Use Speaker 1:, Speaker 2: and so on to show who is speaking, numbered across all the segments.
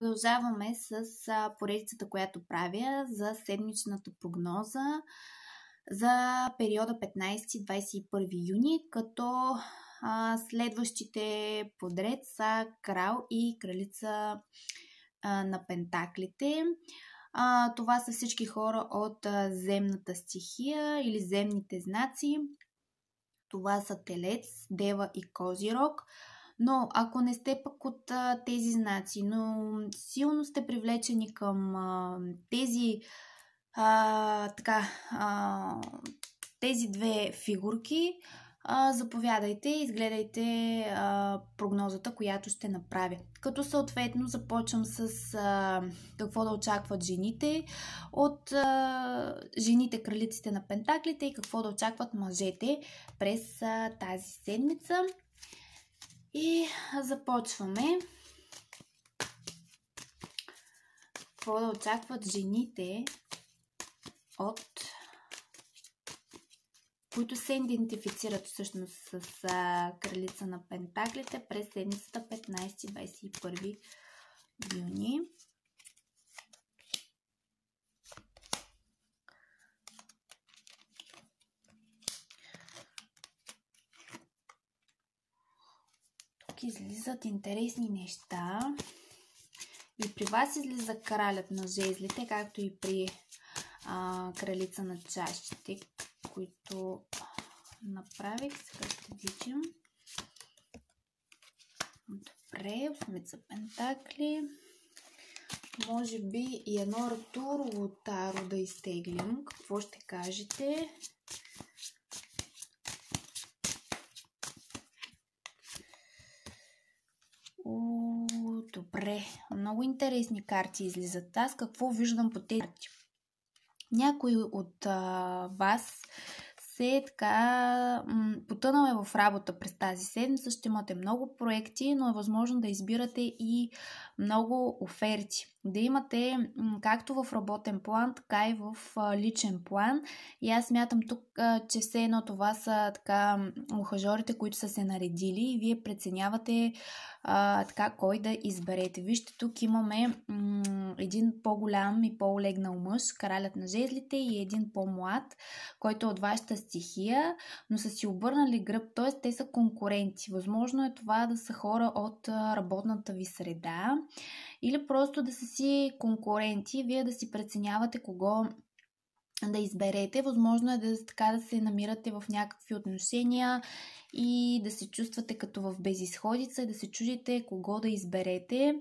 Speaker 1: Продължаваме с поредицата, която правя за седмичната прогноза за периода 15-21 юни, като следващите подред са крал и кралица на пентаклите. А, това са всички хора от а, земната стихия или земните знаци. Това са Телец, Дева и Козирог. Но ако не сте пък от а, тези знаци, но силно сте привлечени към а, тези а, така, а, тези две фигурки, а, заповядайте изгледайте а, прогнозата, която ще направя. Като съответно започвам с а, какво да очакват жените от а, жените кралиците на пентаклите и какво да очакват мъжете през а, тази седмица. И започваме. Какво да очакват жените от които се идентифицират всъщност с а, кралица на Пентаклите през седмицата 15-21 юни. Излизат интересни неща. И при вас излиза кралят на жезлите, както и при а, кралица на чашите, които направих. Сега ще видим. Добре, осмица пентакли. Може би и едно Артурово таро да изтеглим. Какво ще кажете? О, добре. Много интересни карти излизат. Аз какво виждам по тези карти? Някой от а, вас се така потънал е в работа през тази седмица. Ще имате много проекти, но е възможно да избирате и много оферти. Да имате както в работен план, така и в личен план. И аз смятам тук, че все едно това са така ухажорите, които са се наредили и вие преценявате така кой да изберете. Вижте, тук имаме един по-голям и по-олегнал мъж, кралят на жезлите и един по-млад, който е от вашата стихия, но са си обърнали гръб, т.е. те са конкуренти. Възможно е това да са хора от работната ви среда или просто да са си конкуренти, вие да си преценявате кого да изберете. Възможно е да, така да се намирате в някакви отношения и да се чувствате като в безисходица да се чудите кого да изберете.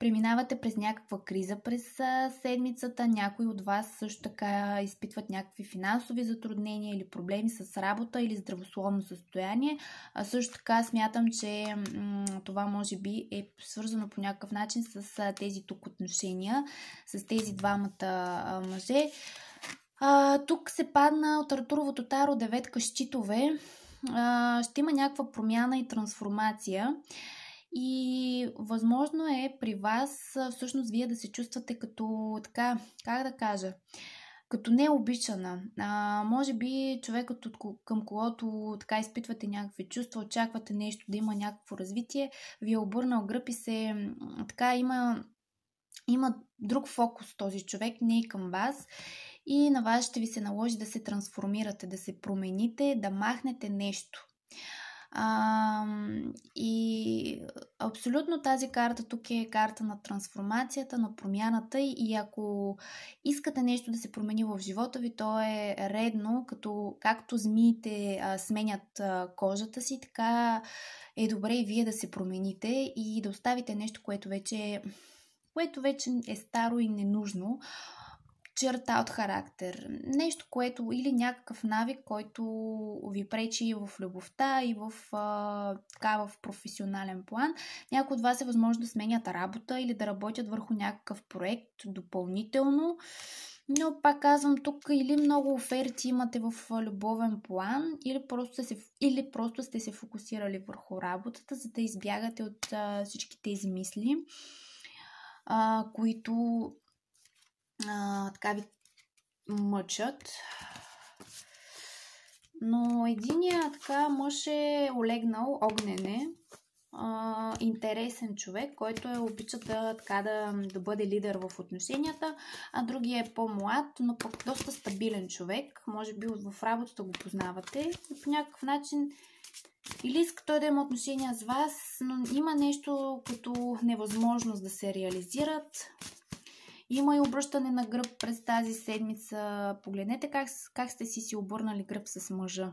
Speaker 1: Преминавате през някаква криза през седмицата. Някои от вас също така изпитват някакви финансови затруднения или проблеми с работа или здравословно състояние. А също така смятам, че това може би е свързано по някакъв начин с тези тук отношения, с тези двамата мъже. А, тук се падна от Артуровото таро деветка щитове. А, ще има някаква промяна и трансформация. И възможно е при вас всъщност вие да се чувствате като така, как да кажа, като необичана. А, може би човекът от, към когото така изпитвате някакви чувства, очаквате нещо, да има някакво развитие, ви е обърнал гръб и се така има, има друг фокус този човек, не е към вас и на вас ще ви се наложи да се трансформирате, да се промените, да махнете нещо. А, и абсолютно тази карта тук е карта на трансформацията, на промяната и ако искате нещо да се промени в живота ви, то е редно, като както змиите а, сменят а, кожата си, така е добре и вие да се промените и да оставите нещо, което вече, което вече е старо и ненужно черта от характер. Нещо, което или някакъв навик, който ви пречи и в любовта, и в, а, така, в професионален план. Някои от вас е възможно да сменят работа или да работят върху някакъв проект допълнително. Но пак казвам, тук или много оферти имате в любовен план, или просто, сте се, или просто сте се фокусирали върху работата, за да избягате от а, всички тези мисли, а, които а, така ви мъчат. Но единия така мъж е олегнал огнене интересен човек, който е обича да, така, да, да бъде лидер в отношенията, а другия е по-млад, но пък доста стабилен човек. Може би в работата го познавате и по някакъв начин или иска той да има отношения с вас, но има нещо като невъзможност да се реализират. Има и обръщане на гръб през тази седмица. Погледнете как, как сте си си обърнали гръб с мъжа.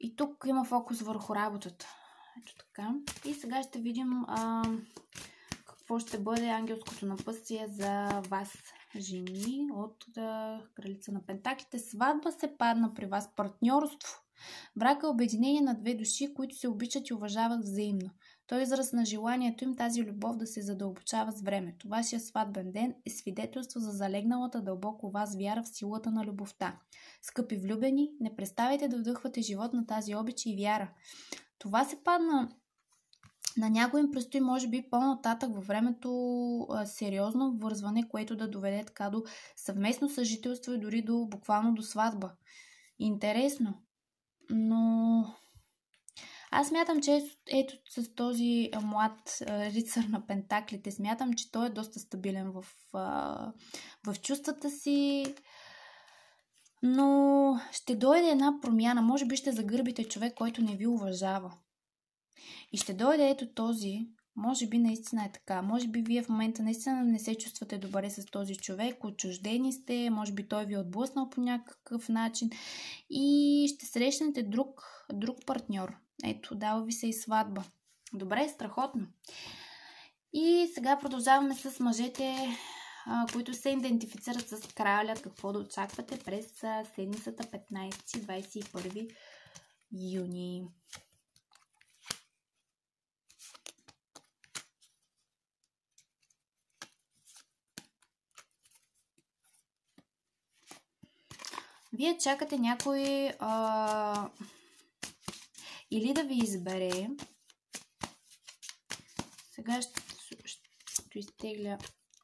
Speaker 1: И тук има фокус върху работата. Ето така. И сега ще видим а, какво ще бъде ангелското напъстие за вас, жени, от а, кралица на пентаклите. Сватба се падна при вас. Партньорство. Брак е обединение на две души, които се обичат и уважават взаимно. Той е израз на желанието им тази любов да се задълбочава с времето. Вашия сватбен ден е свидетелство за залегналата дълбоко вас вяра в силата на любовта. Скъпи влюбени, не представяйте да вдъхвате живот на тази обич и вяра. Това се падна на някой им предстои, може би, по-нататък във времето а, сериозно обвързване, което да доведе така до съвместно съжителство и дори до буквално до сватба. Интересно. Но аз смятам, че ето с този млад рицар на пентаклите, смятам, че той е доста стабилен в, в чувствата си. Но ще дойде една промяна. Може би ще загърбите човек, който не ви уважава. И ще дойде ето този, може би наистина е така. Може би вие в момента наистина не се чувствате добре с този човек, отчуждени сте, може би той ви е отблъснал по някакъв начин и ще срещнете друг, друг партньор. Ето, дава ви се и сватба. Добре, страхотно. И сега продължаваме с мъжете, които се идентифицират с кралят. Какво да очаквате през седмицата 15-21 юни. Вие чакате някой а, или да ви избере. Сега ще, ще изтегля.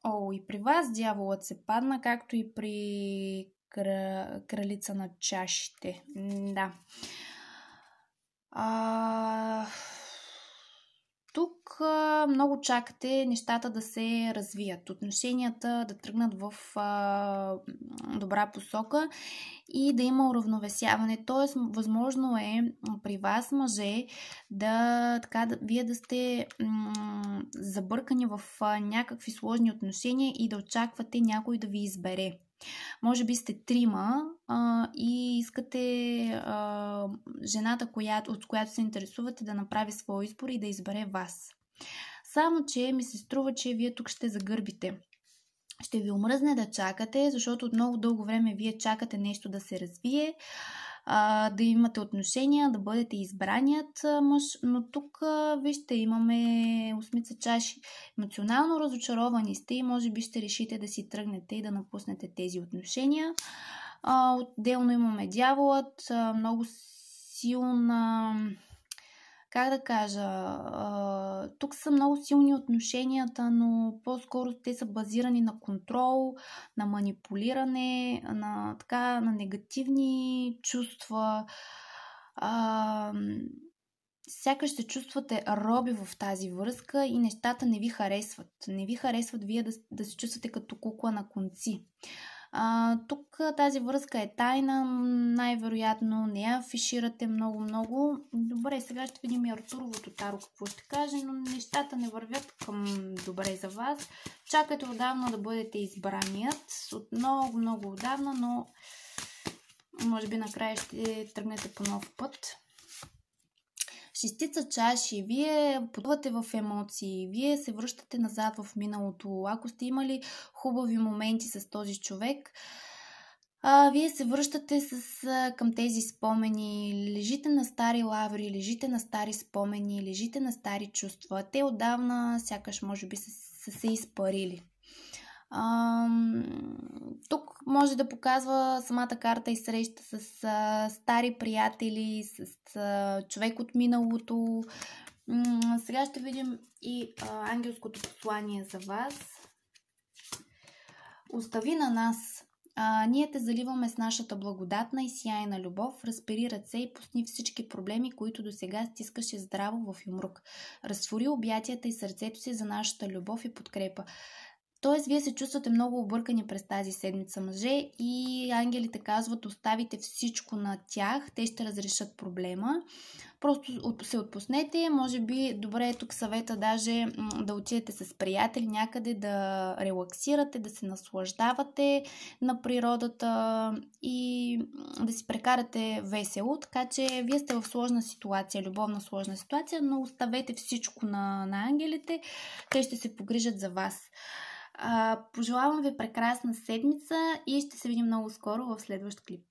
Speaker 1: О, и при вас дяволът се падна, както и при кра... кралица на чашите. Да. А... Много чакате нещата да се развият, отношенията да тръгнат в а, добра посока и да има уравновесяване. Тоест, възможно е при вас, мъже, да, така, да вие да сте м- забъркани в а, някакви сложни отношения и да очаквате някой да ви избере. Може би сте трима а, и искате а, жената, която, от която се интересувате, да направи своя избор и да избере вас. Само, че ми се струва, че вие тук ще загърбите. Ще ви омръзне да чакате, защото от много дълго време вие чакате нещо да се развие да имате отношения, да бъдете избраният мъж, но тук, вижте, имаме осмица чаши. Емоционално разочаровани сте и може би ще решите да си тръгнете и да напуснете тези отношения. Отделно имаме дяволът, много силна как да кажа, тук са много силни отношенията, но по-скоро те са базирани на контрол, на манипулиране, на, така, на негативни чувства. Сякаш се чувствате роби в тази връзка и нещата не ви харесват. Не ви харесват вие да, да се чувствате като кукла на конци. А, тук тази връзка е тайна, най-вероятно не я афиширате много-много. Добре, сега ще видим и Артуровото таро какво ще каже, но нещата не вървят към добре за вас. Чакате отдавна да бъдете избраният, от много-много отдавна, но може би накрая ще тръгнете по нов път. Шестица чаши, вие подувате в емоции, вие се връщате назад в миналото. Ако сте имали хубави моменти с този човек, а, вие се връщате с, а, към тези спомени, лежите на стари лаври, лежите на стари спомени, лежите на стари чувства. Те отдавна сякаш може би са се изпарили. Тук може да показва самата карта и среща с а, стари приятели, с а, човек от миналото. М- сега ще видим и а, ангелското послание за вас. Остави на нас А, ние те заливаме с нашата благодатна и сияйна любов. Разпери ръце и пусни всички проблеми, които до сега стискаше здраво в юмрук. Разтвори обятията и сърцето си за нашата любов и подкрепа. Тоест, вие се чувствате много объркани през тази седмица, мъже, и ангелите казват, оставите всичко на тях, те ще разрешат проблема. Просто се отпуснете, може би добре е тук съвета даже да отидете с приятели някъде, да релаксирате, да се наслаждавате на природата и да си прекарате весело, така че вие сте в сложна ситуация, любовна сложна ситуация, но оставете всичко на, на ангелите, те ще се погрижат за вас. Пожелавам ви прекрасна седмица и ще се видим много скоро в следващ клип.